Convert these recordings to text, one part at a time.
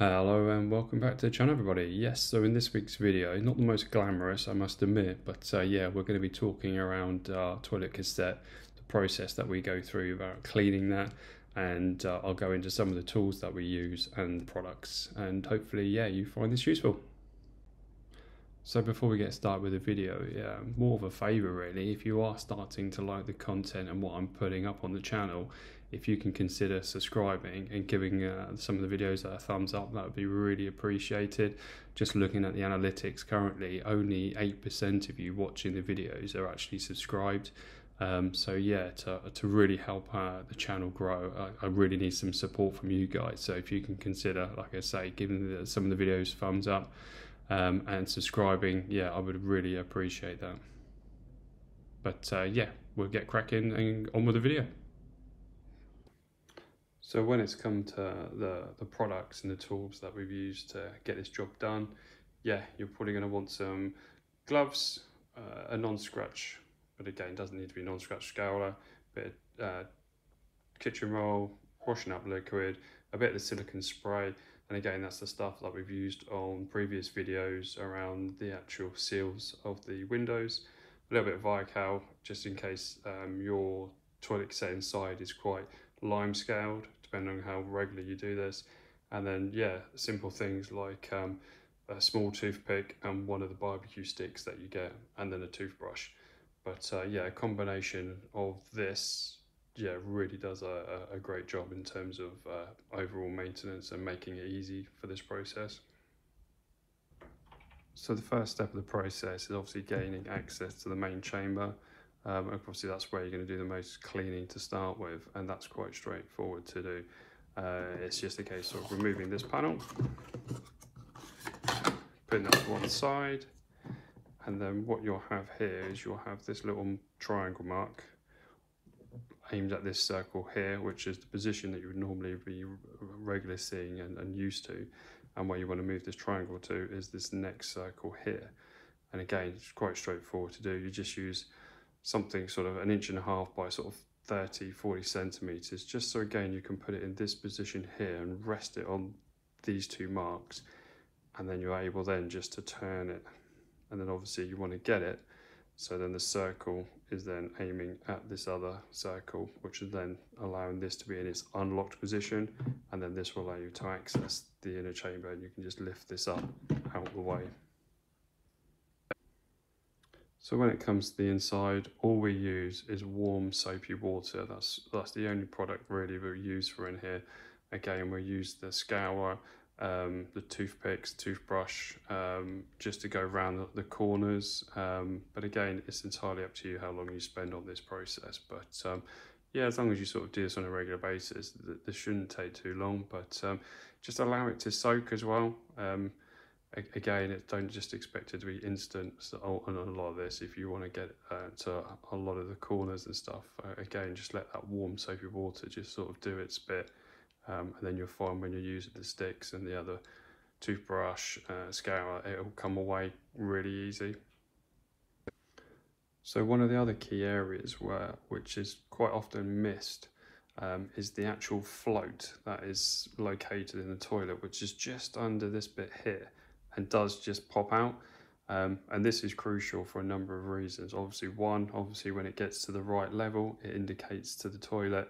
Hello and welcome back to the channel everybody. Yes, so in this week's video, not the most glamorous I must admit, but uh, yeah, we're going to be talking around our toilet cassette, the process that we go through about cleaning that, and uh, I'll go into some of the tools that we use and products, and hopefully, yeah, you find this useful. So before we get started with the video, yeah, more of a favour really, if you are starting to like the content and what I'm putting up on the channel, if you can consider subscribing and giving uh, some of the videos a thumbs up, that would be really appreciated. Just looking at the analytics currently, only 8% of you watching the videos are actually subscribed. Um, so yeah, to, to really help uh, the channel grow, I, I, really need some support from you guys. So if you can consider, like I say, giving the, some of the videos thumbs up um, and subscribing, yeah, I would really appreciate that. But uh, yeah, we'll get cracking and on with the video. So when it's come to the, the products and the tools that we've used to get this job done, yeah, you're probably going to want some gloves, uh, a non-scratch, but again, doesn't need to be non-scratch scourer, a bit of uh, kitchen roll, washing up liquid, a bit of the silicone spray, and again, that's the stuff that we've used on previous videos around the actual seals of the windows. A little bit of Viakal, just in case um, your toilet set inside is quite lime scaled, depending on how regularly you do this. And then, yeah, simple things like um, a small toothpick and one of the barbecue sticks that you get, and then a toothbrush. But uh, yeah, a combination of this, yeah, really does a, a great job in terms of uh, overall maintenance and making it easy for this process. So the first step of the process is obviously gaining access to the main chamber. Um, obviously that's where you're going to do the most cleaning to start with and that's quite straightforward to do. Uh, it's just a case of removing this panel, putting that to one side and then what you'll have here is you'll have this little triangle mark aimed at this circle here which is the position that you would normally be regularly seeing and, and used to. And where you want to move this triangle to is this next circle here. And again it's quite straightforward to do. You just use something sort of an inch and a half by sort of 30, 40 centimeters, just so again you can put it in this position here and rest it on these two marks. And then you're able then just to turn it. And then obviously you want to get it. So then the circle is then aiming at this other circle, which is then allowing this to be in its unlocked position. And then this will allow you to access the inner chamber and you can just lift this up out the way. So when it comes to the inside, all we use is warm soapy water. That's that's the only product really we use for in here. Again, we use the scourer, um, the toothpicks, toothbrush, um, just to go around the, the corners. Um, but again, it's entirely up to you how long you spend on this process. But um, yeah, as long as you sort of do this on a regular basis, this shouldn't take too long. But um, just allow it to soak as well. Um, again, it, don't just expect it to be instant on a lot of this. If you want to get uh, to a lot of the corners and stuff, uh, again, just let that warm soapy water just sort of do its bit. Um, and then you'll find when you're using the sticks and the other toothbrush, uh, scourer, it'll come away really easy. So one of the other key areas where, which is quite often missed, um, is the actual float that is located in the toilet, which is just under this bit here and does just pop out. Um, and this is crucial for a number of reasons. Obviously, one, obviously when it gets to the right level, it indicates to the toilet,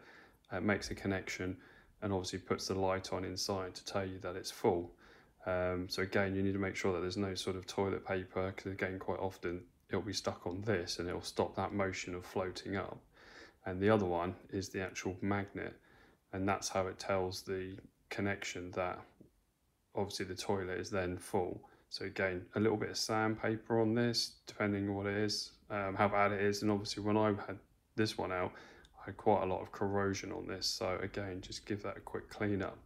uh, makes a connection, and obviously puts the light on inside to tell you that it's full. Um, so again, you need to make sure that there's no sort of toilet paper, because again, quite often it'll be stuck on this and it'll stop that motion of floating up. And the other one is the actual magnet, and that's how it tells the connection that obviously the toilet is then full. So again, a little bit of sandpaper on this, depending on what it is, um, how bad it is. And obviously when I had this one out, I had quite a lot of corrosion on this. So again, just give that a quick clean up.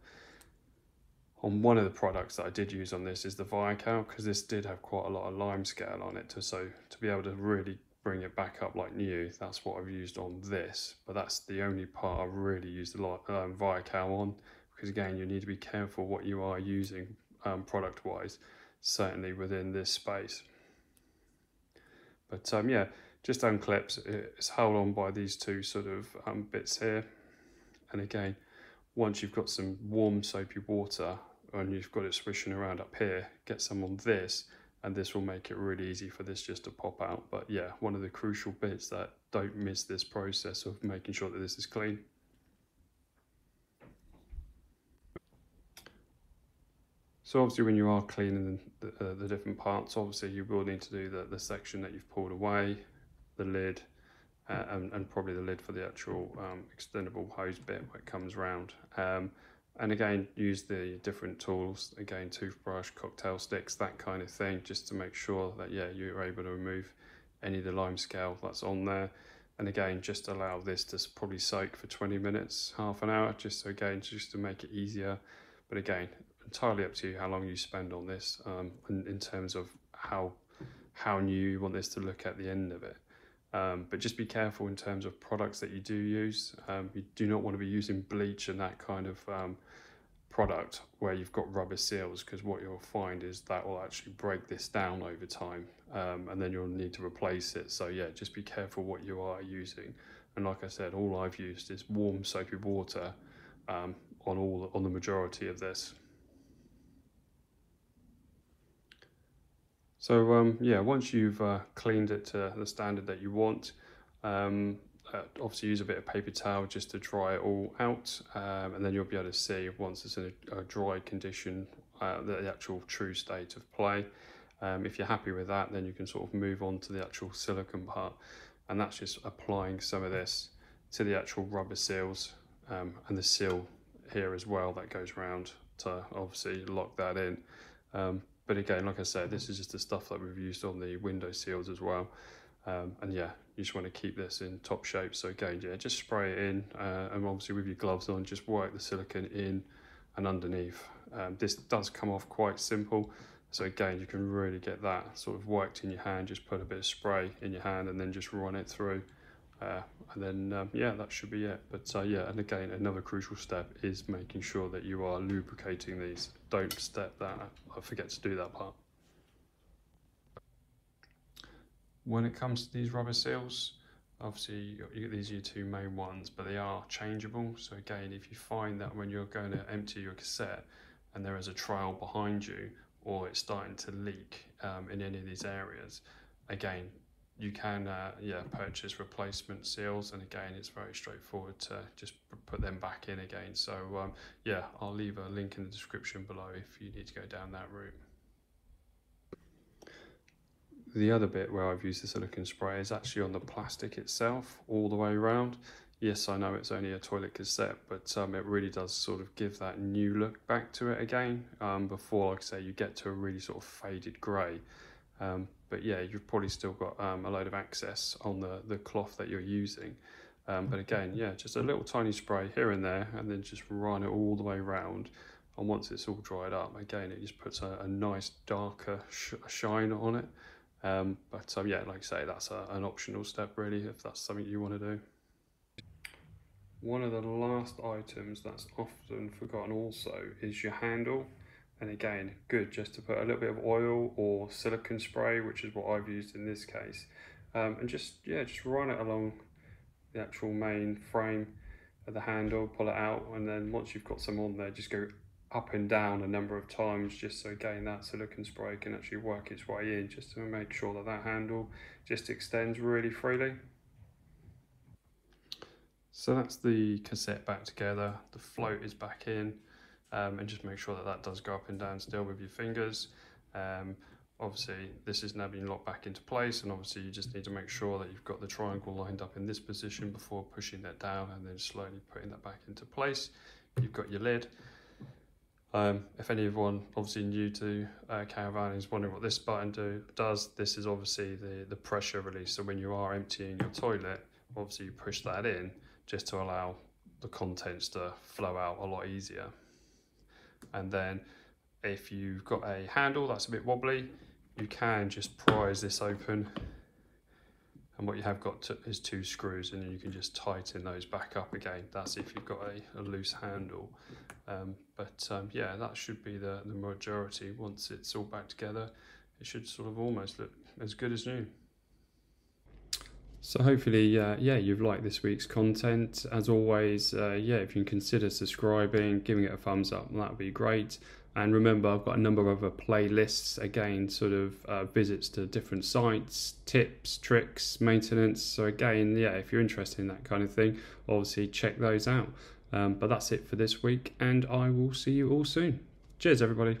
On one of the products that I did use on this is the Viakal, because this did have quite a lot of lime scale on it. To, so to be able to really bring it back up like new, that's what I've used on this. But that's the only part I've really used a lot um, Viakal on because again you need to be careful what you are using um, product wise certainly within this space but um, yeah just unclips it's held on by these two sort of um, bits here and again once you've got some warm soapy water and you've got it swishing around up here, get some on this, and this will make it really easy for this just to pop out. But yeah, one of the crucial bits that don't miss this process of making sure that this is clean. So obviously when you are cleaning the, uh, the different parts, obviously you will need to do the, the section that you've pulled away, the lid, uh, and, and, probably the lid for the actual um, extendable hose bit where it comes round. Um, and again, use the different tools, again, toothbrush, cocktail sticks, that kind of thing, just to make sure that, yeah, you're able to remove any of the lime scale that's on there. And again, just allow this to probably soak for 20 minutes, half an hour, just so again, just to make it easier. But again, entirely up to you how long you spend on this um, in, in, terms of how how new you want this to look at the end of it. Um, but just be careful in terms of products that you do use. Um, you do not want to be using bleach and that kind of um, product where you've got rubber seals because what you'll find is that will actually break this down over time um, and then you'll need to replace it. So yeah, just be careful what you are using. And like I said, all I've used is warm soapy water um, on all on the majority of this. So um, yeah, once you've uh, cleaned it to the standard that you want, um, uh, obviously use a bit of paper towel just to dry it all out um, and then you'll be able to see once it's in a, a dry condition uh, the actual true state of play. Um, if you're happy with that then you can sort of move on to the actual silicone part and that's just applying some of this to the actual rubber seals um, and the seal here as well that goes around to obviously lock that in. But again, like I said, this is just the stuff that we've used on the window seals as well. Um, and yeah, you just want to keep this in top shape. So again, yeah, just spray it in uh, and obviously with your gloves on, just work the silicone in and underneath. Um, this does come off quite simple. So again, you can really get that sort of worked in your hand. Just put a bit of spray in your hand and then just run it through. Uh, and then, um, yeah, that should be it. But uh, yeah, and again, another crucial step is making sure that you are lubricating these. Don't step that, I forget to do that part. When it comes to these rubber seals, obviously you got, these are your two main ones, but they are changeable. So again, if you find that when you're going to empty your cassette and there is a trail behind you or it's starting to leak um, in any of these areas, again, you can uh, yeah purchase replacement seals and again it's very straightforward to just put them back in again so um, yeah I'll leave a link in the description below if you need to go down that route. The other bit where I've used the silicone spray is actually on the plastic itself all the way around. Yes, I know it's only a toilet cassette, but um, it really does sort of give that new look back to it again um, before, like I say, you get to a really sort of faded grey. Um, but yeah, you've probably still got um, a load of access on the, the cloth that you're using. Um, but again, yeah, just a little tiny spray here and there, and then just run it all the way around. And once it's all dried up, again, it just puts a, a nice darker sh shine on it. Um, but um, yeah, like I say, that's a, an optional step really, if that's something you want to do. One of the last items that's often forgotten also is your handle and again good just to put a little bit of oil or silicone spray which is what I've used in this case. Um, and just yeah just run it along the actual main frame of the handle pull it out and then once you've got some on there just go up and down a number of times just so again that silicone spray can actually work its way in just to make sure that that handle just extends really freely. So that's the cassette back together. The float is back in um, and just make sure that that does go up and down still with your fingers. Um, obviously this is now being locked back into place and obviously you just need to make sure that you've got the triangle lined up in this position before pushing that down and then slowly putting that back into place. You've got your lid. Um, if anyone obviously new to uh, caravan is wondering what this button do, does, this is obviously the, the pressure release. So when you are emptying your toilet, obviously you push that in just to allow the contents to flow out a lot easier and then if you've got a handle that's a bit wobbly you can just prise this open. And what you have got to, is two screws and you can just tighten those back up again. That's if you've got a, a loose handle. Um, but um, yeah that should be the, the majority. Once it's all back together it should sort of almost look as good as new So hopefully, uh, yeah, you've liked this week's content. As always, uh, yeah, if you can consider subscribing, giving it a thumbs up, that would be great. And remember, I've got a number of other playlists, again, sort of uh, visits to different sites, tips, tricks, maintenance. So, again, yeah, if you're interested in that kind of thing, obviously check those out. Um, but that's it for this week, and I will see you all soon. Cheers, everybody.